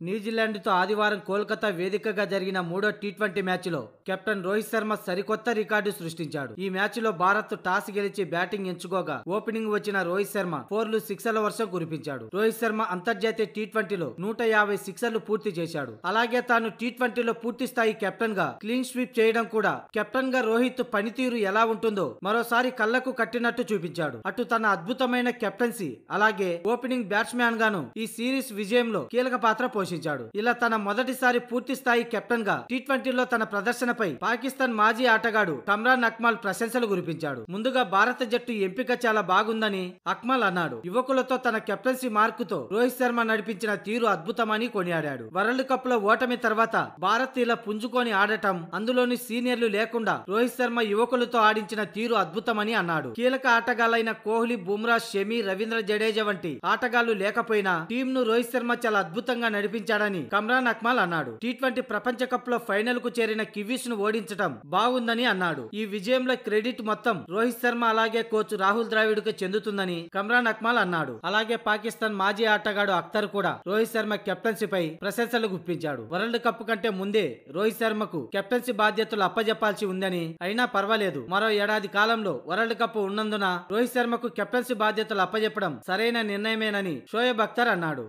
న్యూజిలాండ్తో ఆదివారం కోల్కతా వేదికగా జరిగిన మూడో టీ ట్వంటీ మ్యాచ్లో కెప్టెన్ రోహిత్ శర్మ సరికొత్త రికార్డు సృష్టించాడు. ఈ మ్యాచ్లో భారత్ టాస్ గెలిచి బ్యాటింగ్ ఎంచుకోగా ఓపెనింగ్ వచ్చిన రోహిత్ శర్మ ఫోర్లు సిక్సర్ల వర్షం కురిపించాడు. రోహిత్ శర్మ అంతర్జాతీయ టీ ట్వంటీలో నూట యాభై సిక్సర్లు పూర్తి చేశాడు. అలాగే తాను టీ ట్వంటీలో పూర్తి స్థాయి కెప్టెన్గా క్లీన్ స్వీప్ చేయడం కూడా కెప్టెన్గా రోహిత్ పనితీరు ఎలా ఉంటుందో మరోసారి కళ్ళకు కట్టినట్టు చూపించాడు. అటు తన అద్భుతమైన కెప్టెన్సీ అలాగే ఓపెనింగ్ బ్యాట్స్మెన్ గాను ఈ సిరీస్ విజయంలో కీలక పాత్ర పోషించాడు. ఇలా తన మొదటిసారి పూర్తి స్థాయి కెప్టెన్గా టీ ట్వంటీలో తన ప్రదర్శనపై పాకిస్తాన్ మాజీ ఆటగాడు కమ్రాన్ అక్మాల్ ప్రశంసలు కురిపించాడు. ముందుగా భారత జట్టు ఎంపిక చాలా బాగుందని అక్మాల్ అన్నాడు. యువకులతో తన కెప్టెన్సీ మార్కుతో రోహిత్ శర్మ నడిపించిన తీరు అద్భుతమని కొనియాడాడు. వరల్డ్ కప్లో ఓటమి తర్వాత భారత్ ఇలా పుంజుకొని ఆడటం అందులోని సీనియర్లు లేకుండా రోహిత్ శర్మ యువకులతో ఆడించిన తీరు అద్భుతమని అన్నాడు. కీలక ఆటగాళ్ళైన కోహ్లీ బుమ్రా షమి రవీంద్ర జడేజా వంటి ఆటగాళ్ళు లేకపోయినా టీంను రోహిత్ శర్మ చాలా అద్భుతంగా నడిపించాడని కమ్రాన్ అక్మాల్ అన్నాడు. టీ ట్వంటీ ప్రపంచ కప్లో ఫైనల్కు చేరిన కివీస్ను ఓడించడం బాగుందని అన్నాడు. ఈ విజయంలో క్రెడిట్ మొత్తం రోహిత్ శర్మ అలాగే కోచ్ రాహుల్ ద్రావిడ్కు చెందుతుందని కమ్రాన్ అక్మాల్ అన్నాడు. అలాగే పాకిస్తాన్ మాజీ ఆటగాడు అఖ్తర్ కూడా రోహిత్ శర్మ కెప్టెన్సీపై ప్రశంసలు గుప్పించాడు. వరల్డ్ కప్ కంటే ముందే రోహిత్ శర్మకు కెప్టెన్సీ బాధ్యతలు అప్పజెప్పాల్సి ఉందని అయినా పర్వాలేదు. మరో ఏడాది కాలంలో వరల్డ్ కప్ ఉన్నందున రోహిత్ శర్మకు కెప్టెన్సీ బాధ్యతలు అప్పజెప్పడం సరైన నిర్ణయమేనని షోయబ్ అఖ్తర్ అన్నాడు.